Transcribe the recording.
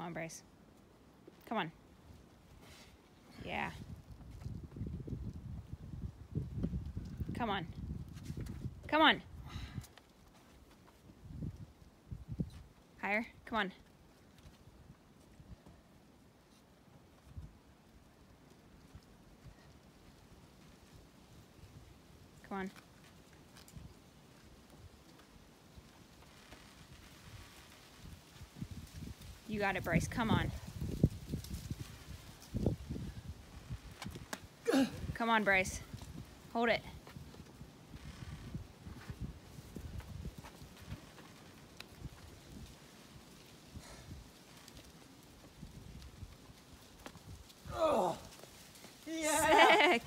on, Brice. Come on. Yeah. Come on. Come on. Higher. Come on. Come on. You got it, Brice. Come on. Come on, Brice. Hold it. Oh, yeah. Sick.